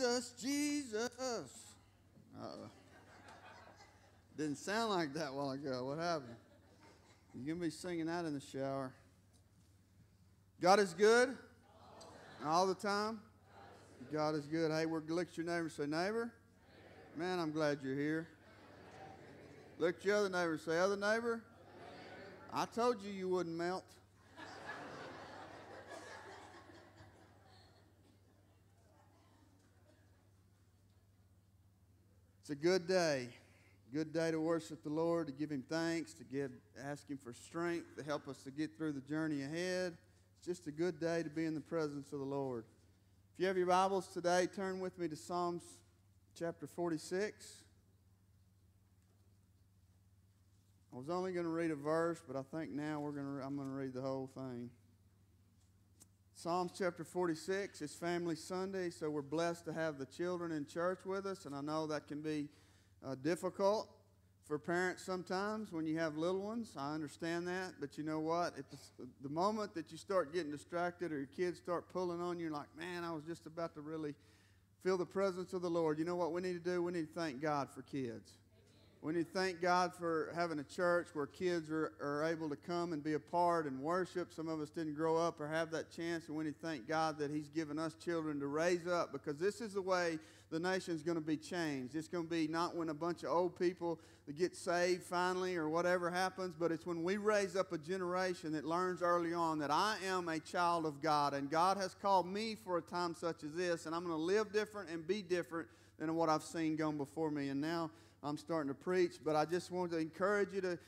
Jesus, Jesus. Uh-oh. Didn't sound like that while ago. What happened? You're going to be singing that in the shower. God is good all the time. God is good. Hey, we're look at your neighbor say, neighbor, man, I'm glad you're here. Look at your other neighbor say, other neighbor, I told you you wouldn't melt. It's a good day. Good day to worship the Lord, to give Him thanks, to give, ask Him for strength, to help us to get through the journey ahead. It's just a good day to be in the presence of the Lord. If you have your Bibles today, turn with me to Psalms chapter 46. I was only going to read a verse, but I think now we're going to, I'm going to read the whole thing. Psalms chapter 46 is Family Sunday, so we're blessed to have the children in church with us, and I know that can be uh, difficult for parents sometimes when you have little ones. I understand that, but you know what? At the, the moment that you start getting distracted or your kids start pulling on you, like, man, I was just about to really feel the presence of the Lord. You know what we need to do? We need to thank God for kids. We need to thank God for having a church where kids are, are able to come and be a part and worship. Some of us didn't grow up or have that chance, and we need to thank God that He's given us children to raise up because this is the way the nation's going to be changed. It's going to be not when a bunch of old people get saved finally or whatever happens, but it's when we raise up a generation that learns early on that I am a child of God and God has called me for a time such as this, and I'm going to live different and be different than what I've seen going before me. And now, I'm starting to preach, but I just want to encourage you to,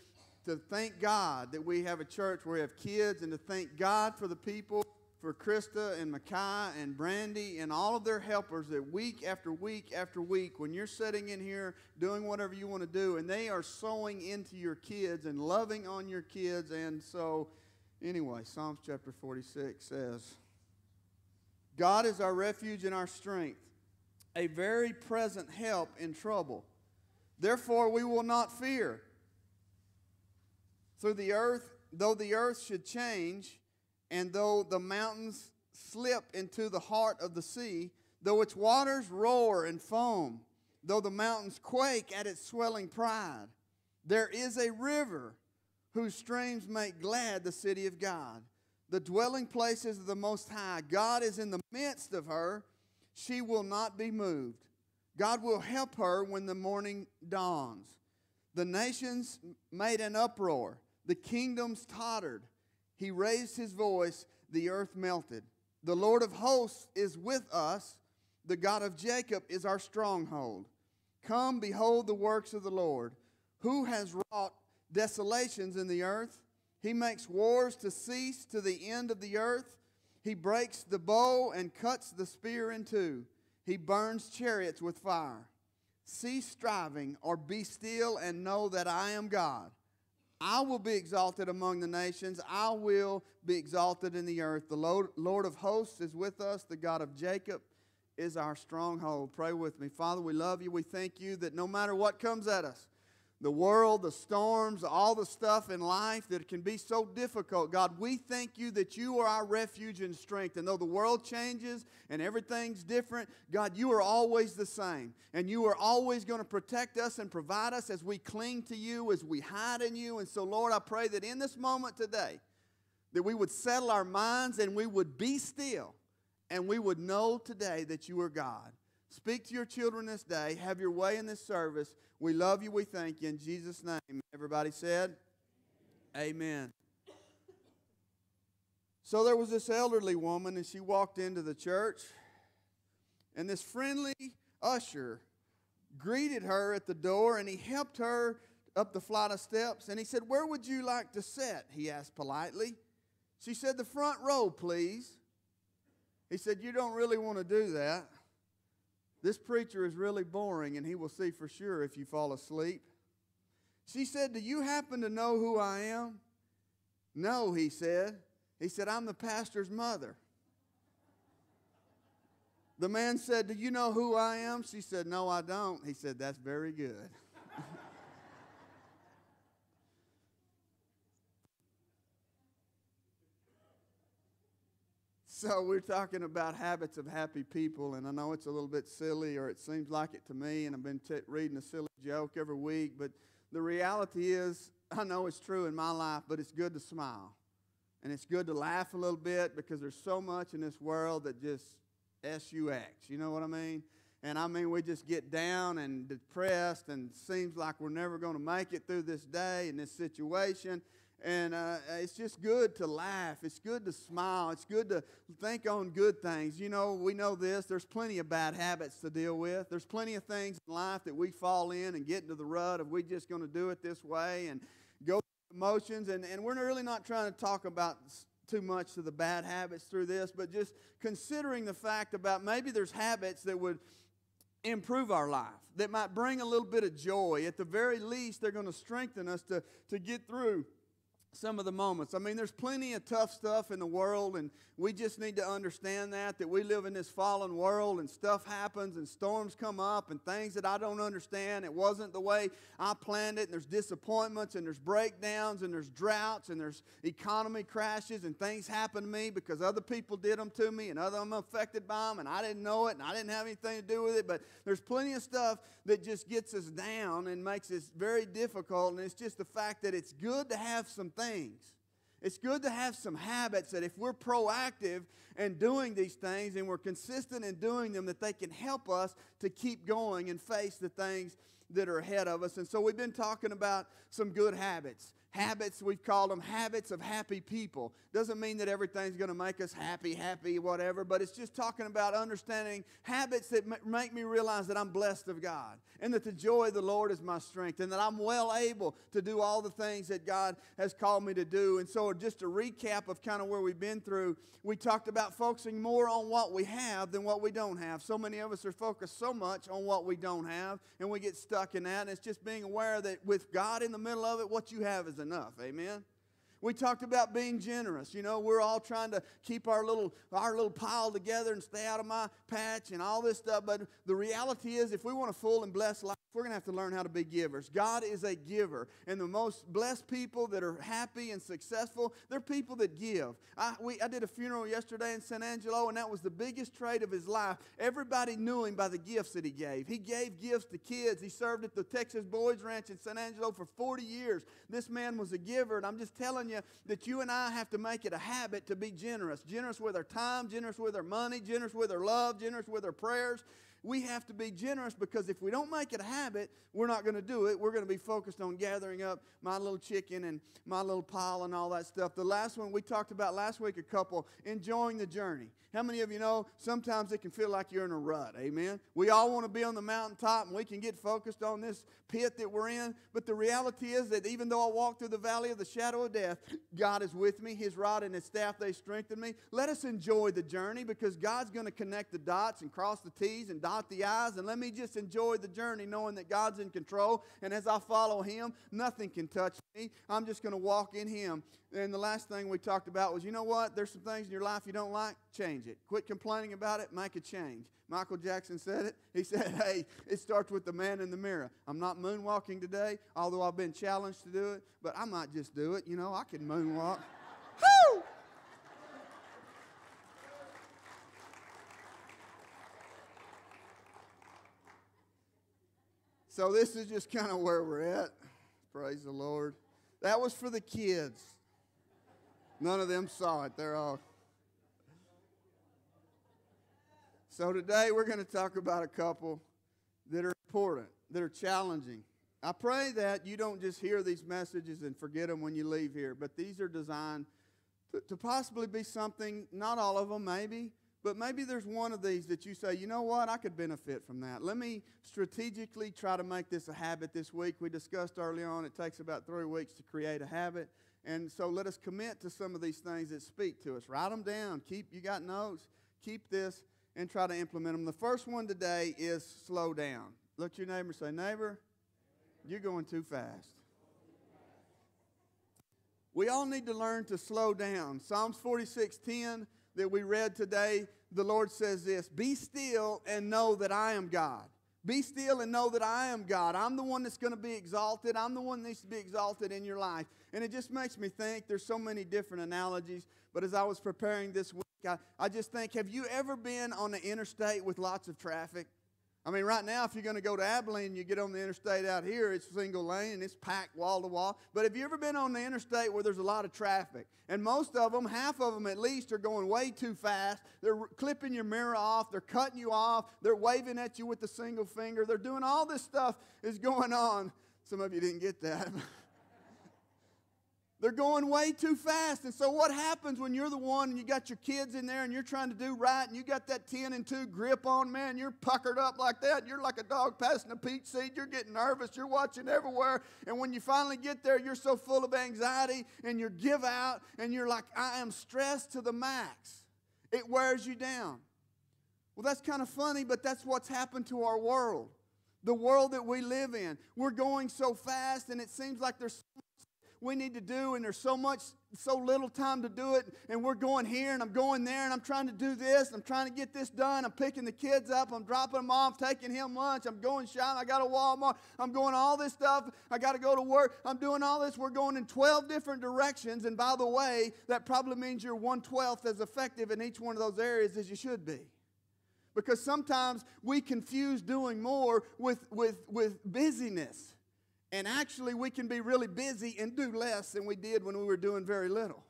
to thank God that we have a church where we have kids and to thank God for the people, for Krista and Makai and Brandy and all of their helpers that week after week after week, when you're sitting in here doing whatever you want to do, and they are sowing into your kids and loving on your kids. And so, anyway, Psalms chapter 46 says, God is our refuge and our strength, a very present help in trouble. Therefore, we will not fear. Through the earth, though the earth should change, and though the mountains slip into the heart of the sea, though its waters roar and foam, though the mountains quake at its swelling pride, there is a river whose streams make glad the city of God, the dwelling places of the Most High. God is in the midst of her. She will not be moved. God will help her when the morning dawns. The nations made an uproar, the kingdoms tottered. He raised his voice, the earth melted. The Lord of hosts is with us, the God of Jacob is our stronghold. Come, behold the works of the Lord, who has wrought desolations in the earth. He makes wars to cease to the end of the earth. He breaks the bow and cuts the spear in two. He burns chariots with fire. Cease striving or be still and know that I am God. I will be exalted among the nations. I will be exalted in the earth. The Lord of hosts is with us. The God of Jacob is our stronghold. Pray with me. Father, we love you. We thank you that no matter what comes at us, the world, the storms, all the stuff in life that can be so difficult. God, we thank you that you are our refuge and strength. And though the world changes and everything's different, God, you are always the same. And you are always going to protect us and provide us as we cling to you, as we hide in you. And so, Lord, I pray that in this moment today, that we would settle our minds and we would be still and we would know today that you are God. Speak to your children this day. Have your way in this service. We love you. We thank you. In Jesus' name. Everybody said, Amen. So there was this elderly woman, and she walked into the church, and this friendly usher greeted her at the door, and he helped her up the flight of steps, and he said, Where would you like to sit? He asked politely. She said, The front row, please. He said, You don't really want to do that. This preacher is really boring, and he will see for sure if you fall asleep. She said, Do you happen to know who I am? No, he said. He said, I'm the pastor's mother. The man said, Do you know who I am? She said, No, I don't. He said, That's very good. So we're talking about habits of happy people, and I know it's a little bit silly, or it seems like it to me, and I've been t- reading a silly joke every week, but the reality is, I know it's true in my life, but it's good to smile. And it's good to laugh a little bit because there's so much in this world that just S-U-X. You know what I mean? And I mean, we just get down and depressed and seems like we're never going to make it through this day and this situation. And uh, it's just good to laugh. It's good to smile. It's good to think on good things. You know, we know this. There's plenty of bad habits to deal with. There's plenty of things in life that we fall in and get into the rut of we just going to do it this way and go emotions. And, and we're really not trying to talk about too much to the bad habits through this, but just considering the fact about maybe there's habits that would improve our life, that might bring a little bit of joy. At the very least, they're going to strengthen us to, to get through some of the moments. I mean, there's plenty of tough stuff in the world, and we just need to understand that, that we live in this fallen world and stuff happens and storms come up and things that I don't understand. It wasn't the way I planned it, and there's disappointments and there's breakdowns and there's droughts and there's economy crashes and things happen to me because other people did them to me and other I'm affected by them and I didn't know it and I didn't have anything to do with it. But there's plenty of stuff that just gets us down and makes it very difficult, and it's just the fact that it's good to have some things. It's good to have some habits that if we're proactive in doing these things and we're consistent in doing them, that they can help us to keep going and face the things that are ahead of us. And so we've been talking about some good habits habits, we've called them habits of happy people. Doesn't mean that everything's going to make us happy, happy, whatever, but it's just talking about understanding habits that make me realize that I'm blessed of God and that the joy of the Lord is my strength and that I'm well able to do all the things that God has called me to do. And so, just a recap of kind of where we've been through, we talked about focusing more on what we have than what we don't have. So many of us are focused so much on what we don't have, and we get stuck in that. And it's just being aware that with God in the middle of it, what you have is enough. Amen. We talked about being generous. You know, we're all trying to keep our little our little pile together and stay out of my patch and all this stuff. But the reality is, if we want a full and blessed life, we're going to have to learn how to be givers. God is a giver. And the most blessed people that are happy and successful, they're people that give. I, we, I did a funeral yesterday in San Angelo, and that was the biggest trait of his life. Everybody knew him by the gifts that he gave. He gave gifts to kids. He served at the Texas Boys Ranch in San Angelo for 40 years. This man was a giver, and I'm just telling you that you and I have to make it a habit to be generous. Generous with our time, generous with our money, generous with our love, generous with our prayers we have to be generous because if we don't make it a habit, we're not going to do it. We're going to be focused on gathering up my little chicken and my little pile and all that stuff. The last one we talked about last week, a couple, enjoying the journey. How many of you know sometimes it can feel like you're in a rut? Amen. We all want to be on the mountaintop and we can get focused on this pit that we're in. But the reality is that even though I walk through the valley of the shadow of death, God is with me. His rod and his staff, they strengthen me. Let us enjoy the journey because God's going to connect the dots and cross the T's and dot the I's. And let me just enjoy the journey knowing that God's in control. And as I follow him, nothing can touch me. I'm just going to walk in him. And the last thing we talked about was you know what? There's some things in your life you don't like, change it. Quit complaining about it, make a change. Michael Jackson said it. He said, Hey, it starts with the man in the mirror. I'm not moonwalking today, although I've been challenged to do it, but I might just do it. You know, I can moonwalk. So, this is just kind of where we're at. Praise the Lord. That was for the kids. None of them saw it. They're all. So today we're going to talk about a couple that are important, that are challenging. I pray that you don't just hear these messages and forget them when you leave here, but these are designed to, to possibly be something, not all of them maybe, but maybe there's one of these that you say, you know what, I could benefit from that. Let me strategically try to make this a habit this week. We discussed early on it takes about three weeks to create a habit. And so let us commit to some of these things that speak to us. Write them down. Keep you got notes. Keep this and try to implement them. The first one today is slow down. Look your neighbor say, neighbor, you're going too fast. We all need to learn to slow down. Psalms 46:10 that we read today, the Lord says this, "Be still and know that I am God." Be still and know that I am God. I'm the one that's going to be exalted. I'm the one that needs to be exalted in your life. And it just makes me think there's so many different analogies. But as I was preparing this week, I, I just think, have you ever been on the interstate with lots of traffic? I mean, right now, if you're going to go to Abilene, you get on the interstate out here, it's single lane and it's packed wall to wall. But have you ever been on the interstate where there's a lot of traffic? And most of them, half of them at least, are going way too fast. They're clipping your mirror off, they're cutting you off, they're waving at you with the single finger, they're doing all this stuff is going on. Some of you didn't get that. They're going way too fast. And so, what happens when you're the one and you got your kids in there and you're trying to do right and you got that 10 and 2 grip on, man, you're puckered up like that. You're like a dog passing a peach seed. You're getting nervous. You're watching everywhere. And when you finally get there, you're so full of anxiety and you give out and you're like, I am stressed to the max. It wears you down. Well, that's kind of funny, but that's what's happened to our world. The world that we live in. We're going so fast, and it seems like there's we need to do, and there's so much, so little time to do it, and we're going here and I'm going there, and I'm trying to do this, I'm trying to get this done. I'm picking the kids up, I'm dropping them off, taking him lunch, I'm going shopping, I got a Walmart, I'm going all this stuff, I got to go to work, I'm doing all this. We're going in 12 different directions, and by the way, that probably means you're 1 12th as effective in each one of those areas as you should be. Because sometimes we confuse doing more with, with, with busyness. And actually, we can be really busy and do less than we did when we were doing very little.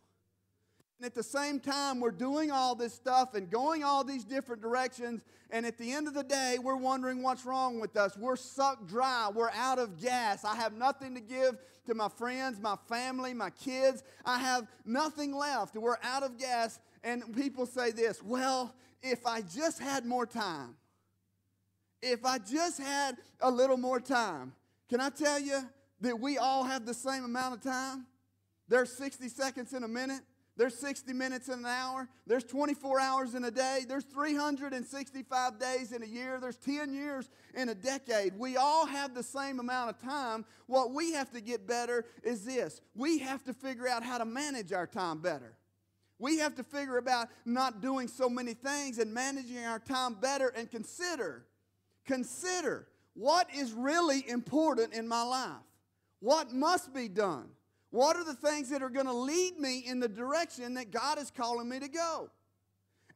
And at the same time, we're doing all this stuff and going all these different directions. And at the end of the day, we're wondering what's wrong with us. We're sucked dry. We're out of gas. I have nothing to give to my friends, my family, my kids. I have nothing left. We're out of gas. And people say this well, if I just had more time, if I just had a little more time, can I tell you that we all have the same amount of time? There's 60 seconds in a minute. There's 60 minutes in an hour. There's 24 hours in a day. There's 365 days in a year. There's 10 years in a decade. We all have the same amount of time. What we have to get better is this we have to figure out how to manage our time better. We have to figure about not doing so many things and managing our time better and consider, consider what is really important in my life? What must be done? What are the things that are going to lead me in the direction that God is calling me to go?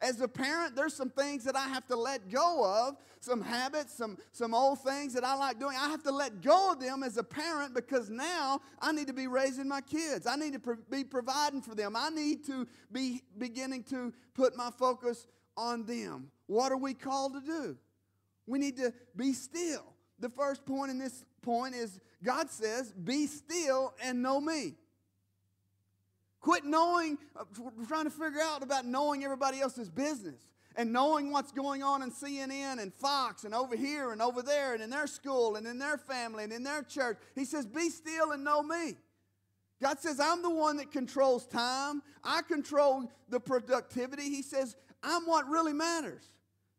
As a parent, there's some things that I have to let go of, some habits, some, some old things that I like doing. I have to let go of them as a parent because now I need to be raising my kids. I need to pro- be providing for them. I need to be beginning to put my focus on them. What are we called to do? We need to be still. The first point in this point is God says, Be still and know me. Quit knowing, uh, trying to figure out about knowing everybody else's business and knowing what's going on in CNN and Fox and over here and over there and in their school and in their family and in their church. He says, Be still and know me. God says, I'm the one that controls time. I control the productivity. He says, I'm what really matters.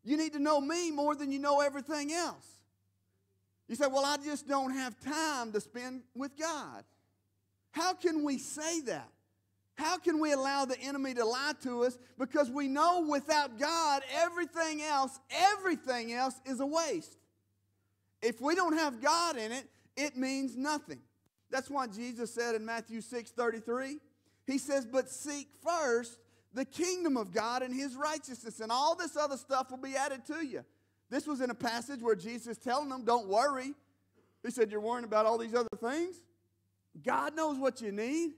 You need to know me more than you know everything else. You say, Well, I just don't have time to spend with God. How can we say that? How can we allow the enemy to lie to us? Because we know without God, everything else, everything else is a waste. If we don't have God in it, it means nothing. That's why Jesus said in Matthew 6 33, He says, But seek first the kingdom of God and his righteousness, and all this other stuff will be added to you. This was in a passage where Jesus telling them, Don't worry. He said, You're worrying about all these other things? God knows what you need.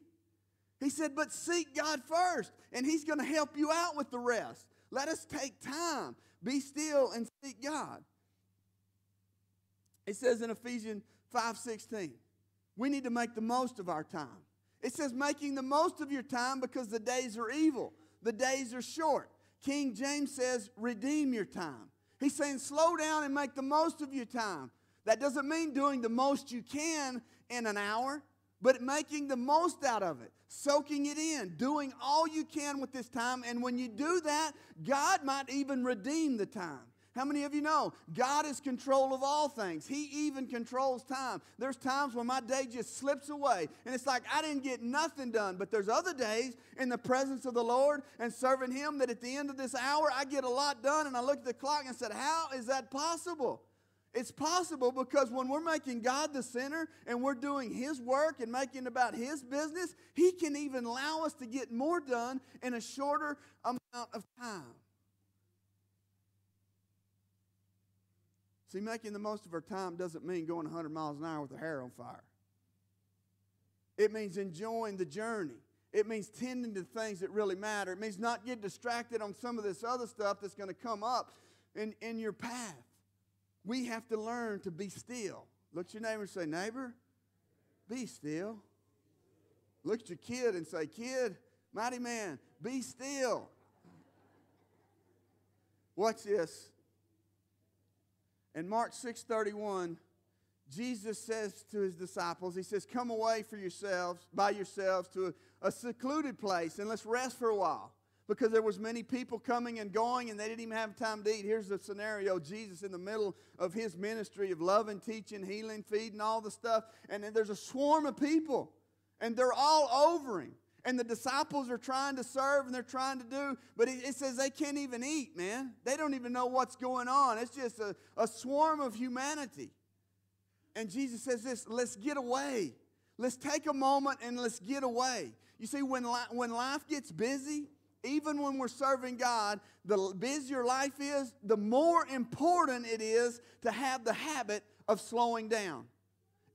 He said, But seek God first, and He's going to help you out with the rest. Let us take time, be still, and seek God. It says in Ephesians 5 16, we need to make the most of our time. It says, making the most of your time because the days are evil the days are short. King James says, redeem your time. He's saying, slow down and make the most of your time. That doesn't mean doing the most you can in an hour, but making the most out of it, soaking it in, doing all you can with this time. And when you do that, God might even redeem the time. How many of you know God is control of all things? He even controls time. There's times when my day just slips away and it's like I didn't get nothing done, but there's other days in the presence of the Lord and serving Him that at the end of this hour I get a lot done and I look at the clock and said, How is that possible? It's possible because when we're making God the center and we're doing His work and making about His business, He can even allow us to get more done in a shorter amount of time. See, making the most of our time doesn't mean going 100 miles an hour with the hair on fire. It means enjoying the journey. It means tending to things that really matter. It means not get distracted on some of this other stuff that's going to come up in, in your path. We have to learn to be still. Look at your neighbor and say, Neighbor, be still. Look at your kid and say, Kid, mighty man, be still. Watch this. In Mark 6:31, Jesus says to his disciples, He says, Come away for yourselves, by yourselves, to a, a secluded place, and let's rest for a while. Because there was many people coming and going, and they didn't even have time to eat. Here's the scenario: Jesus in the middle of his ministry of loving, teaching, healing, feeding, all the stuff, and then there's a swarm of people, and they're all over him. And the disciples are trying to serve and they're trying to do, but it, it, says they can't even eat, man. They don't even know what's going on. It's just a, a swarm of humanity. And Jesus says this let's get away. Let's take a moment and let's get away. You see, when, li- when life gets busy, even when we're serving God, the busier life is, the more important it is to have the habit of slowing down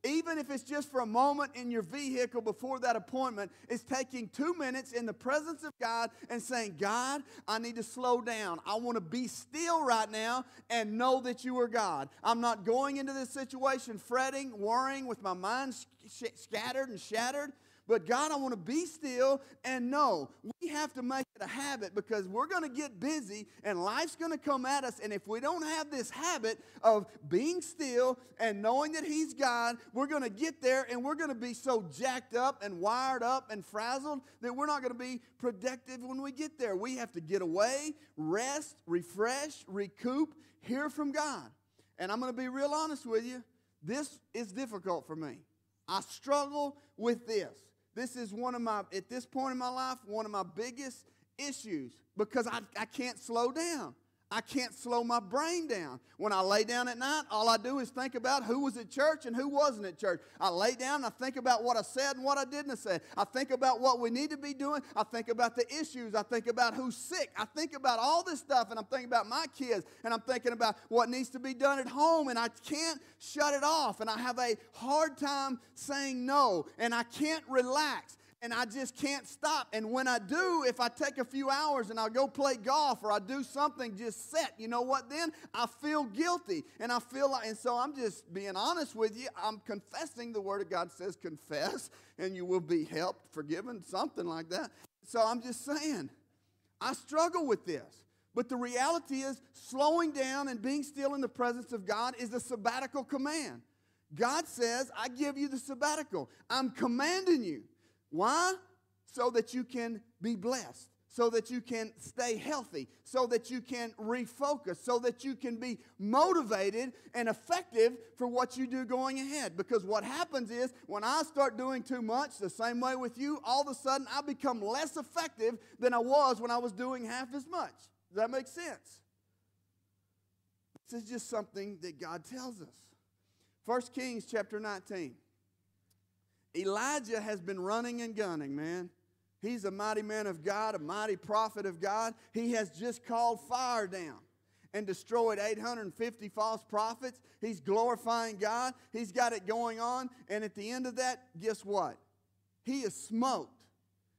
even if it's just for a moment in your vehicle before that appointment, is taking two minutes in the presence of God and saying, God, I need to slow down. I want to be still right now and know that you are God. I'm not going into this situation fretting, worrying, with my mind scattered and shattered. But God, I want to be still and know we have to make it a habit because we're going to get busy and life's going to come at us. And if we don't have this habit of being still and knowing that He's God, we're going to get there and we're going to be so jacked up and wired up and frazzled that we're not going to be productive when we get there. We have to get away, rest, refresh, recoup, hear from God. And I'm going to be real honest with you. This is difficult for me. I struggle with this. This is one of my, at this point in my life, one of my biggest issues because I, I can't slow down. I can't slow my brain down. When I lay down at night, all I do is think about who was at church and who wasn't at church. I lay down and I think about what I said and what I didn't say. I think about what we need to be doing. I think about the issues. I think about who's sick. I think about all this stuff and I'm thinking about my kids and I'm thinking about what needs to be done at home and I can't shut it off and I have a hard time saying no and I can't relax and I just can't stop. And when I do, if I take a few hours and I go play golf or I do something just set, you know what then? I feel guilty. And I feel like, and so I'm just being honest with you. I'm confessing the Word of God says confess and you will be helped, forgiven, something like that. So I'm just saying, I struggle with this. But the reality is, slowing down and being still in the presence of God is a sabbatical command. God says, I give you the sabbatical. I'm commanding you. Why? So that you can be blessed, so that you can stay healthy, so that you can refocus, so that you can be motivated and effective for what you do going ahead. Because what happens is when I start doing too much, the same way with you, all of a sudden I become less effective than I was when I was doing half as much. Does that make sense? This is just something that God tells us. 1 Kings chapter 19. Elijah has been running and gunning, man. He's a mighty man of God, a mighty prophet of God. He has just called fire down and destroyed 850 false prophets. He's glorifying God. He's got it going on. And at the end of that, guess what? He is smoked.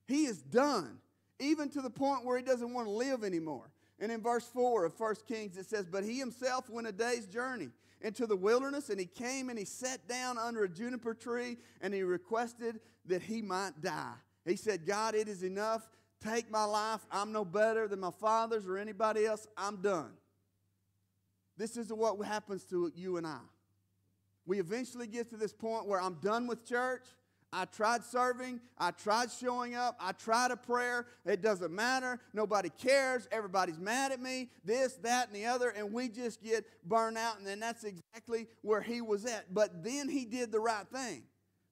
He is done, even to the point where he doesn't want to live anymore. And in verse 4 of 1 Kings, it says, But he himself went a day's journey into the wilderness, and he came and he sat down under a juniper tree, and he requested that he might die. He said, God, it is enough. Take my life. I'm no better than my fathers or anybody else. I'm done. This is what happens to you and I. We eventually get to this point where I'm done with church. I tried serving. I tried showing up. I tried a prayer. It doesn't matter. Nobody cares. Everybody's mad at me. This, that, and the other. And we just get burned out. And then that's exactly where he was at. But then he did the right thing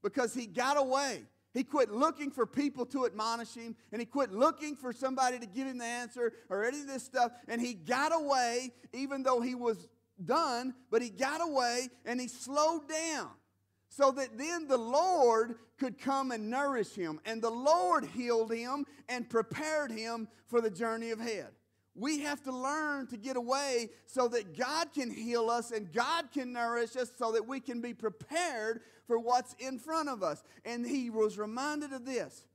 because he got away. He quit looking for people to admonish him, and he quit looking for somebody to give him the answer or any of this stuff. And he got away, even though he was done, but he got away and he slowed down so that then the Lord could come and nourish him. And the Lord healed him and prepared him for the journey ahead. We have to learn to get away so that God can heal us and God can nourish us so that we can be prepared for what's in front of us. And he was reminded of this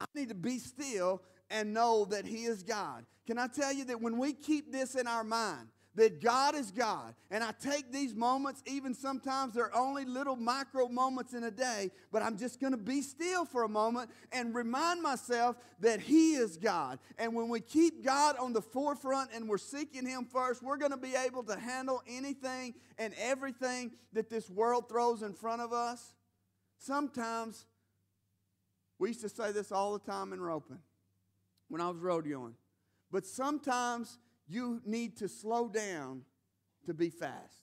I need to be still and know that He is God. Can I tell you that when we keep this in our mind, that God is God. And I take these moments, even sometimes they're only little micro moments in a day, but I'm just going to be still for a moment and remind myself that He is God. And when we keep God on the forefront and we're seeking Him first, we're going to be able to handle anything and everything that this world throws in front of us. Sometimes, we used to say this all the time in roping when I was rodeoing, but sometimes you need to slow down to be fast.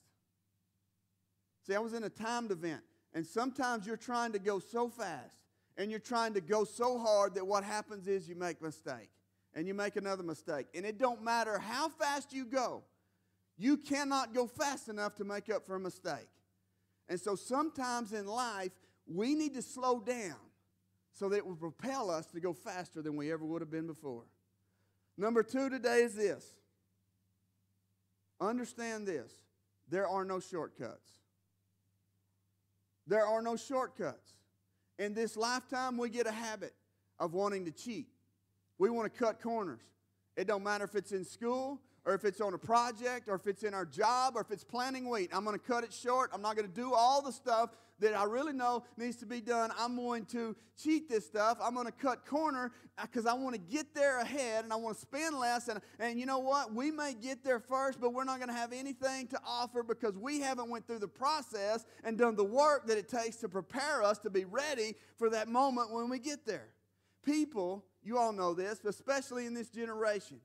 See, I was in a timed event, and sometimes you're trying to go so fast and you're trying to go so hard that what happens is you make a mistake and you make another mistake. And it don't matter how fast you go, you cannot go fast enough to make up for a mistake. And so sometimes in life, we need to slow down so that it will propel us to go faster than we ever would have been before. Number two today is this Understand this there are no shortcuts. There are no shortcuts. In this lifetime, we get a habit of wanting to cheat. We want to cut corners. It don't matter if it's in school or if it's on a project or if it's in our job or if it's planting wheat. I'm going to cut it short. I'm not going to do all the stuff that I really know needs to be done. I'm going to cheat this stuff. I'm going to cut corner uh, because I want to get there ahead and I want to spend less. And, and you know what? We may get there first, but we're not going to have anything to offer because we haven't went through the process and done the work that it takes to prepare us to be ready for that moment when we get there. People, you all know this, especially in this generation,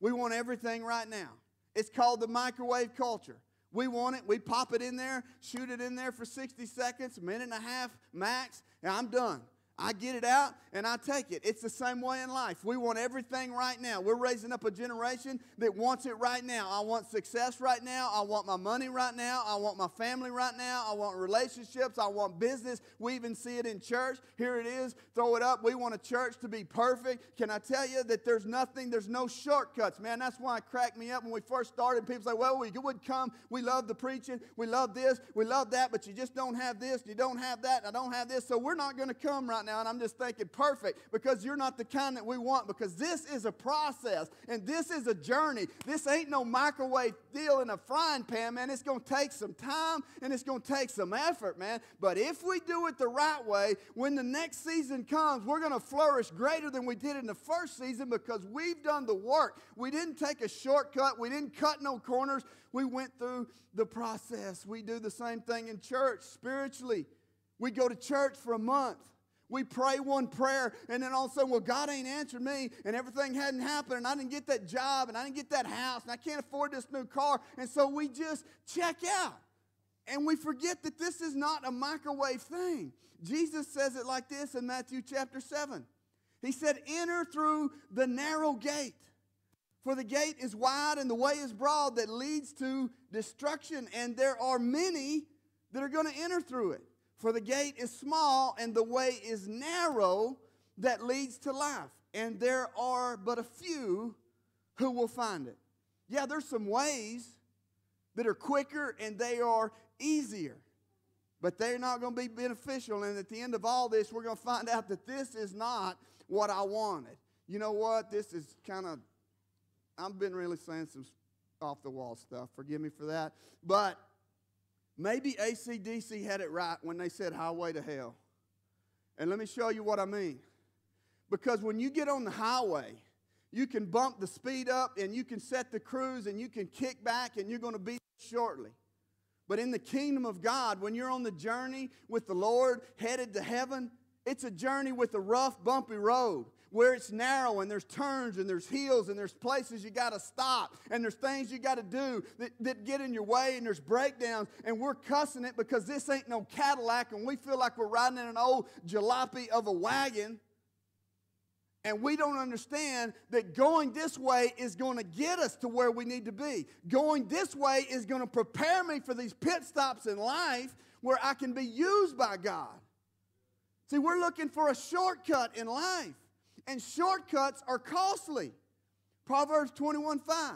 we want everything right now. It's called the microwave culture. We want it, we pop it in there, shoot it in there for 60 seconds, a minute and a half max, and I'm done. I get it out and I take it. It's the same way in life. We want everything right now. We're raising up a generation that wants it right now. I want success right now. I want my money right now. I want my family right now. I want relationships. I want business. We even see it in church. Here it is. Throw it up. We want a church to be perfect. Can I tell you that there's nothing, there's no shortcuts, man? That's why it cracked me up when we first started. People say, well, we would come. We love the preaching. We love this. We love that, but you just don't have this. You don't have that. I don't have this. So we're not going to come right now. And I'm just thinking, perfect, because you're not the kind that we want, because this is a process and this is a journey. This ain't no microwave deal in a frying pan, man. It's going to take some time and it's going to take some effort, man. But if we do it the right way, when the next season comes, we're going to flourish greater than we did in the first season because we've done the work. We didn't take a shortcut, we didn't cut no corners. We went through the process. We do the same thing in church spiritually. We go to church for a month. We pray one prayer, and then all of a sudden, well, God ain't answered me, and everything hadn't happened, and I didn't get that job, and I didn't get that house, and I can't afford this new car. And so we just check out. And we forget that this is not a microwave thing. Jesus says it like this in Matthew chapter 7. He said, Enter through the narrow gate. For the gate is wide and the way is broad that leads to destruction, and there are many that are going to enter through it. For the gate is small and the way is narrow that leads to life, and there are but a few who will find it. Yeah, there's some ways that are quicker and they are easier, but they're not going to be beneficial. And at the end of all this, we're going to find out that this is not what I wanted. You know what? This is kind of, I've been really saying some off the wall stuff. Forgive me for that. But Maybe AC/DC had it right when they said highway to hell. And let me show you what I mean. Because when you get on the highway, you can bump the speed up and you can set the cruise and you can kick back and you're going to be shortly. But in the kingdom of God, when you're on the journey with the Lord headed to heaven, it's a journey with a rough, bumpy road where it's narrow and there's turns and there's hills and there's places you got to stop and there's things you got to do that, that get in your way and there's breakdowns and we're cussing it because this ain't no Cadillac and we feel like we're riding in an old jalopy of a wagon. and we don't understand that going this way is going to get us to where we need to be. Going this way is going to prepare me for these pit stops in life where I can be used by God. See, we're looking for a shortcut in life, and shortcuts are costly. Proverbs 21 5.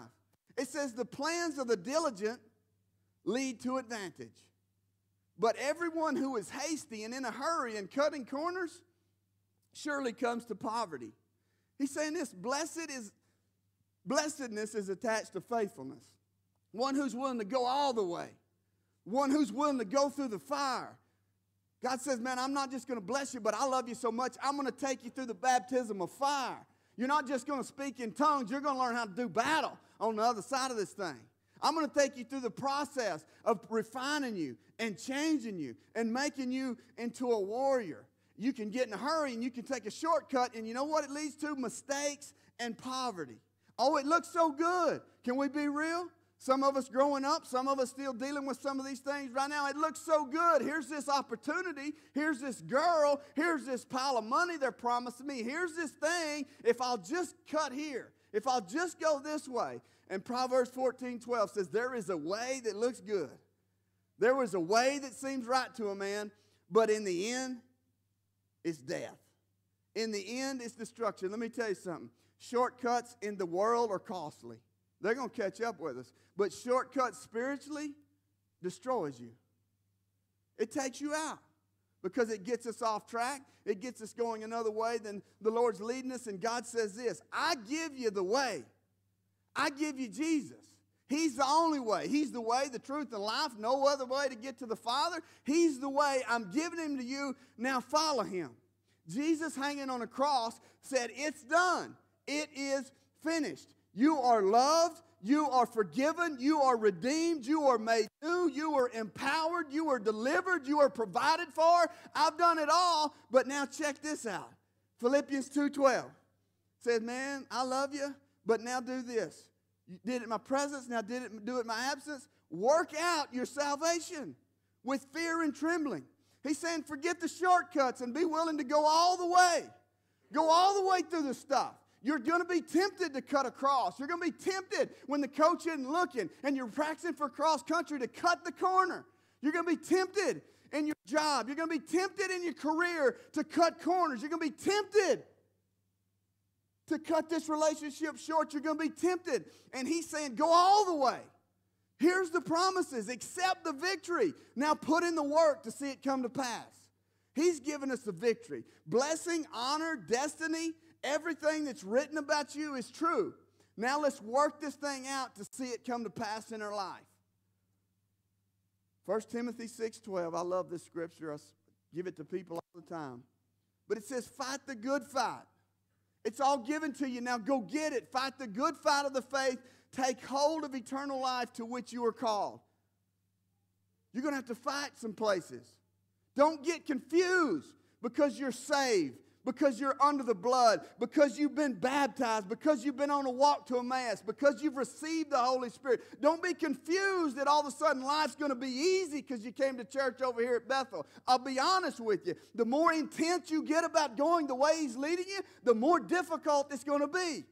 It says, The plans of the diligent lead to advantage. But everyone who is hasty and in a hurry and cutting corners surely comes to poverty. He's saying this blessed is blessedness is attached to faithfulness. One who's willing to go all the way. One who's willing to go through the fire. God says, Man, I'm not just going to bless you, but I love you so much, I'm going to take you through the baptism of fire. You're not just going to speak in tongues, you're going to learn how to do battle on the other side of this thing. I'm going to take you through the process of refining you and changing you and making you into a warrior. You can get in a hurry and you can take a shortcut, and you know what it leads to? Mistakes and poverty. Oh, it looks so good. Can we be real? Some of us growing up, some of us still dealing with some of these things right now. It looks so good. Here's this opportunity. Here's this girl. Here's this pile of money they're promising me. Here's this thing. If I'll just cut here, if I'll just go this way. And Proverbs 14 12 says, There is a way that looks good. There was a way that seems right to a man, but in the end, it's death. In the end, it's destruction. Let me tell you something. Shortcuts in the world are costly. They're going to catch up with us. But shortcuts spiritually destroys you. It takes you out because it gets us off track. It gets us going another way than the Lord's leading us. And God says this I give you the way, I give you Jesus. He's the only way. He's the way, the truth, and life. No other way to get to the Father. He's the way. I'm giving him to you. Now follow him. Jesus hanging on a cross said, It's done. It is finished. You are loved. You are forgiven. You are redeemed. You are made new. You are empowered. You are delivered. You are provided for. I've done it all. But now check this out. Philippians 2:12 says, "Man, I love you, but now do this. You did it in my presence, now did it do it in my absence. Work out your salvation with fear and trembling." He's saying, "Forget the shortcuts and be willing to go all the way. Go all the way through the stuff. You're going to be tempted to cut across. You're going to be tempted when the coach isn't looking and you're practicing for cross country to cut the corner. You're going to be tempted in your job. You're going to be tempted in your career to cut corners. You're going to be tempted to cut this relationship short. You're going to be tempted. And he's saying, go all the way. Here's the promises accept the victory. Now put in the work to see it come to pass. He's given us the victory. Blessing, honor, destiny, Everything that's written about you is true. Now let's work this thing out to see it come to pass in our life. 1 Timothy 6:12. I love this scripture. I give it to people all the time. But it says, fight the good fight. It's all given to you. Now go get it. Fight the good fight of the faith. Take hold of eternal life to which you are called. You're going to have to fight some places. Don't get confused because you're saved because you're under the blood, because you've been baptized, because you've been on a walk to Emmaus, because you've received the Holy Spirit. Don't be confused that all of a sudden life's going to be easy because you came to church over here at Bethel. I'll be honest with you. The more intense you get about going the way He's leading you, the more difficult it's going to be.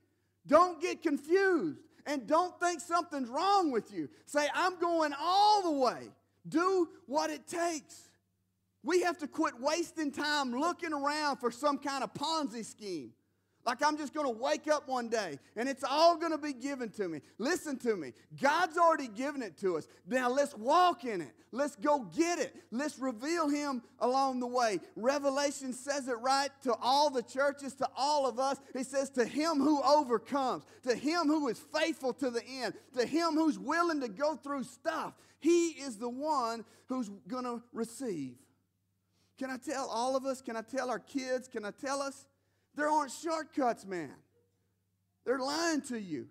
Don't get confused and don't think something's wrong with you. Say, I'm going all the way. Do what it takes. We have to quit wasting time looking around for some kind of Ponzi scheme. Like I'm just going to wake up one day and it's all going to be given to me. Listen to me. God's already given it to us. Now let's walk in it. Let's go get it. Let's reveal Him along the way. Revelation says it right to all the churches, to all of us. He says, To him who overcomes, to him who is faithful to the end, to him who's willing to go through stuff, He is the one who's going to receive. Can I tell all of us? Can I tell our kids? Can I tell us? There aren't shortcuts, man. They're lying to you.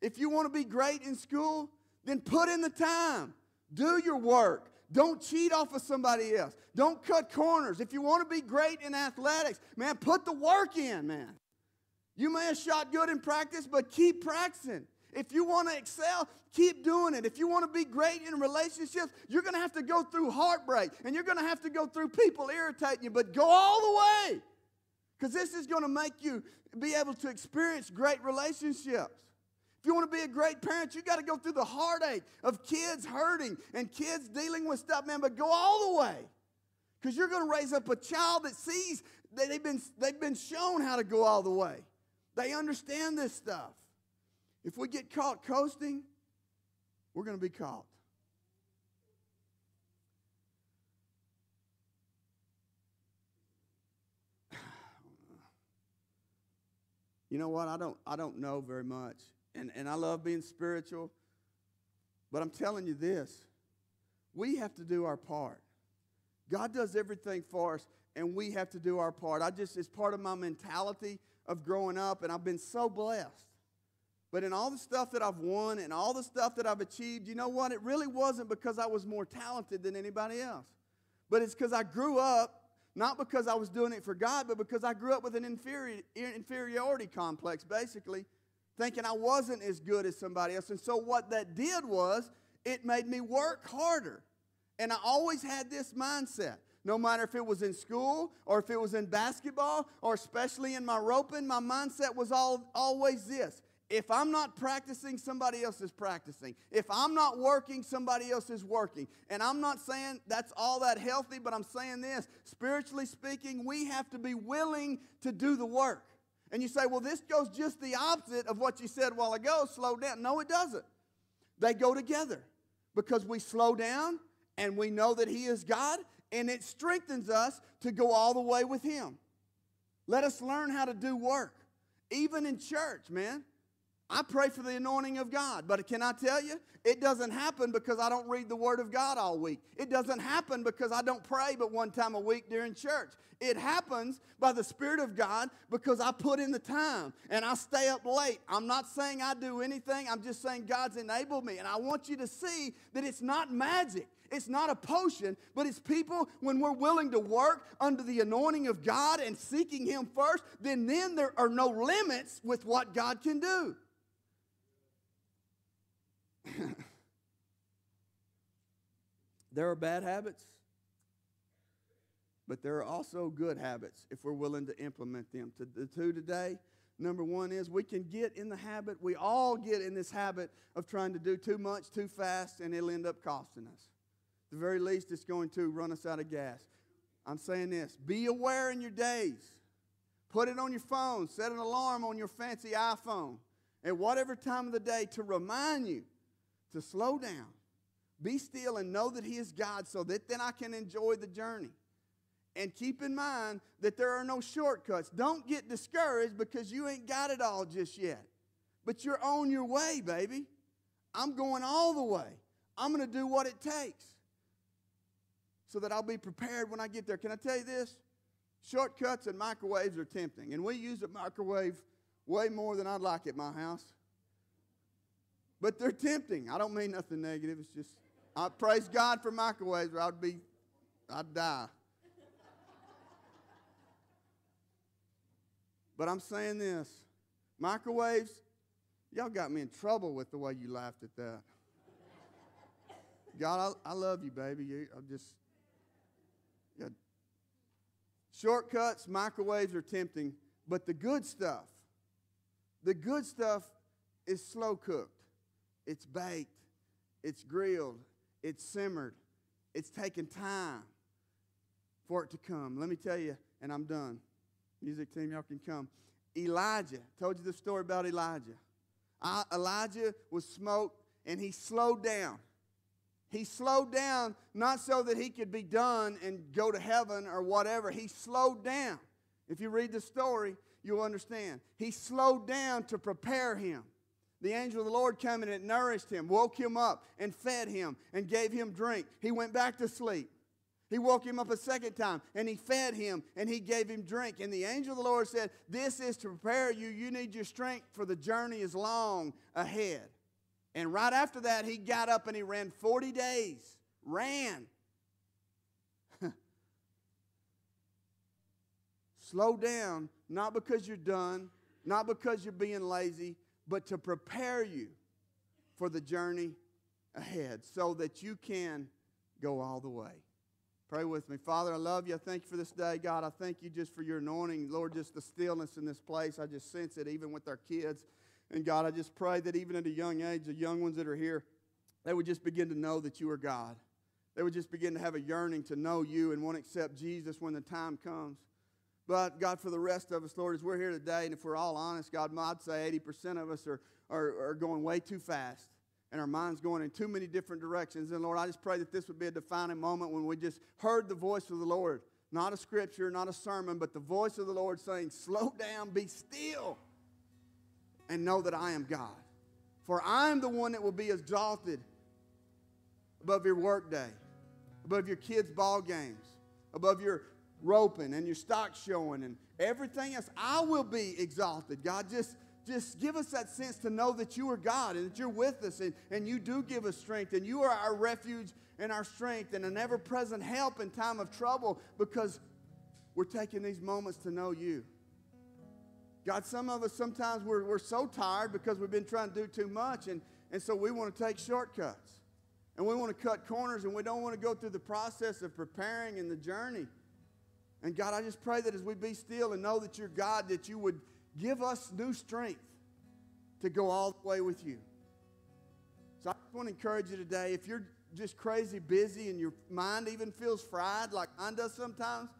If you want to be great in school, then put in the time. Do your work. Don't cheat off of somebody else. Don't cut corners. If you want to be great in athletics, man, put the work in, man. You may have shot good in practice, but keep practicing. If you want to excel, keep doing it. If you want to be great in relationships, you're going to have to go through heartbreak and you're going to have to go through people irritating you, but go all the way. Because this is going to make you be able to experience great relationships. If you want to be a great parent, you got to go through the heartache of kids hurting and kids dealing with stuff, man, but go all the way. Because you're going to raise up a child that sees that they've been, they've been shown how to go all the way. They understand this stuff. If we get caught coasting, we're going to be caught. You know what? I don't, I don't know very much. And, and I love being spiritual. But I'm telling you this we have to do our part. God does everything for us, and we have to do our part. I just, it's part of my mentality of growing up, and I've been so blessed. But in all the stuff that I've won and all the stuff that I've achieved, you know what? It really wasn't because I was more talented than anybody else. But it's because I grew up, not because I was doing it for God, but because I grew up with an inferi- inferiority complex, basically, thinking I wasn't as good as somebody else. And so what that did was it made me work harder. And I always had this mindset. No matter if it was in school or if it was in basketball or especially in my roping, my mindset was all, always this. If I'm not practicing, somebody else is practicing. If I'm not working, somebody else is working. And I'm not saying that's all that healthy, but I'm saying this spiritually speaking, we have to be willing to do the work. And you say, well, this goes just the opposite of what you said a while ago slow down. No, it doesn't. They go together because we slow down and we know that He is God, and it strengthens us to go all the way with Him. Let us learn how to do work, even in church, man. I pray for the anointing of God, but can I tell you, it doesn't happen because I don't read the Word of God all week. It doesn't happen because I don't pray but one time a week during church. It happens by the Spirit of God because I put in the time and I stay up late. I'm not saying I do anything, I'm just saying God's enabled me. And I want you to see that it's not magic. It's not a potion, but it's people when we're willing to work under the anointing of God and seeking Him first, then then there are no limits with what God can do. there are bad habits, but there are also good habits if we're willing to implement them. To, the two today, number one is we can get in the habit, we all get in this habit of trying to do too much too fast, and it'll end up costing us. At the very least, it's going to run us out of gas. I'm saying this be aware in your days. Put it on your phone, set an alarm on your fancy iPhone at whatever time of the day to remind you to slow down, be still, and know that He is God so that then I can enjoy the journey. And keep in mind that there are no shortcuts. Don't get discouraged because you ain't got it all just yet. But you're on your way, baby. I'm going all the way. I'm going to do what it takes so that I'll be prepared when I get there. Can I tell you this? Shortcuts and microwaves are tempting. And we use a microwave way more than I'd like at my house. But they're tempting. I don't mean nothing negative. It's just, I praise God for microwaves or I'd be, I'd die. But I'm saying this microwaves, y'all got me in trouble with the way you laughed at that. God, I, I love you, baby. You, I'm just. Shortcuts, microwaves are tempting, but the good stuff, the good stuff is slow cooked. It's baked, it's grilled, it's simmered, it's taken time for it to come. Let me tell you, and I'm done. Music team, y'all can come. Elijah, told you the story about Elijah. I, Elijah was smoked and he slowed down. He slowed down not so that he could be done and go to heaven or whatever. He slowed down. If you read the story, you'll understand. He slowed down to prepare him. The angel of the Lord came and it nourished him, woke him up, and fed him, and gave him drink. He went back to sleep. He woke him up a second time and he fed him and he gave him drink. And the angel of the Lord said, This is to prepare you. You need your strength, for the journey is long ahead. And right after that, he got up and he ran 40 days. Ran. Slow down, not because you're done, not because you're being lazy, but to prepare you for the journey ahead so that you can go all the way. Pray with me. Father, I love you. I thank you for this day. God, I thank you just for your anointing. Lord, just the stillness in this place. I just sense it even with our kids. And God, I just pray that even at a young age, the young ones that are here, they would just begin to know that you are God. They would just begin to have a yearning to know you and want to accept Jesus when the time comes. But God, for the rest of us, Lord, as we're here today, and if we're all honest, God, I'd say 80% of us are, are, are going way too fast and our minds going in too many different directions. And Lord, I just pray that this would be a defining moment when we just heard the voice of the Lord. Not a scripture, not a sermon, but the voice of the Lord saying, Slow down, be still, and know that I am God. For I am the one that will be exalted above your workday, above your kids' ball games, above your roping and your stock showing and everything else. I will be exalted. God, just just give us that sense to know that you are God and that you're with us and, and you do give us strength and you are our refuge and our strength and an ever present help in time of trouble because we're taking these moments to know you. God, some of us sometimes we're, we're so tired because we've been trying to do too much and, and so we want to take shortcuts and we want to cut corners and we don't want to go through the process of preparing and the journey. And God, I just pray that as we be still and know that you're God, that you would Give us new strength to go all the way with you. So I just want to encourage you today if you're just crazy busy and your mind even feels fried like mine does sometimes,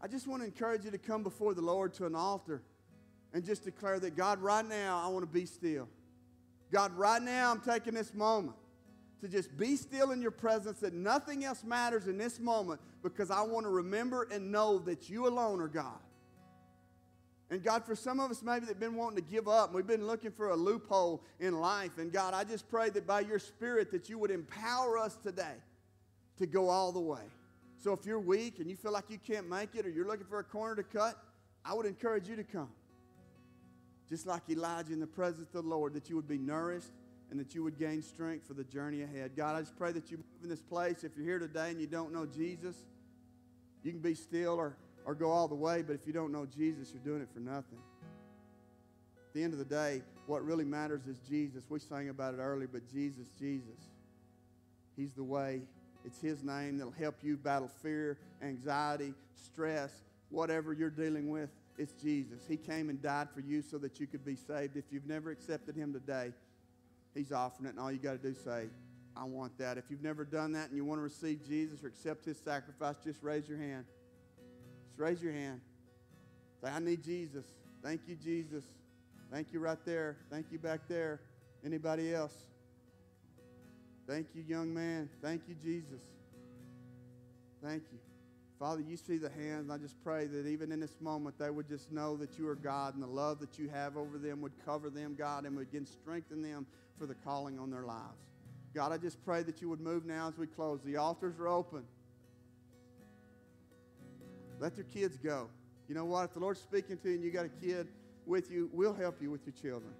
I just want to encourage you to come before the Lord to an altar and just declare that God, right now, I want to be still. God, right now, I'm taking this moment to just be still in your presence, that nothing else matters in this moment because I want to remember and know that you alone are God. And God, for some of us maybe that have been wanting to give up, and we've been looking for a loophole in life. And God, I just pray that by your Spirit that you would empower us today to go all the way. So if you're weak and you feel like you can't make it or you're looking for a corner to cut, I would encourage you to come. Just like Elijah in the presence of the Lord, that you would be nourished and that you would gain strength for the journey ahead. God, I just pray that you move in this place. If you're here today and you don't know Jesus, you can be still or or go all the way, but if you don't know Jesus, you're doing it for nothing. At the end of the day, what really matters is Jesus. We sang about it earlier, but Jesus, Jesus. He's the way. It's His name that'll help you battle fear, anxiety, stress, whatever you're dealing with. It's Jesus. He came and died for you so that you could be saved. If you've never accepted Him today, He's offering it, and all you got to do is say, I want that. If you've never done that and you want to receive Jesus or accept His sacrifice, just raise your hand Just raise your hand. Say, I need Jesus. Thank you, Jesus. Thank you right there. Thank you back there. Anybody else? Thank you, young man. Thank you, Jesus. Thank you. Father, you see the hands. I just pray that even in this moment, they would just know that you are God and the love that you have over them would cover them, God, and would again strengthen them for the calling on their lives. God, I just pray that you would move now as we close. The altars are open. Let your kids go. You know what? If the Lord's speaking to you and you got a kid with you, we'll help you with your children.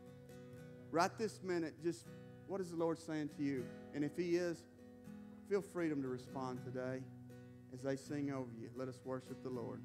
Right this minute, just what is the Lord saying to you? And if He is, feel freedom to respond today as they sing over you. Let us worship the Lord.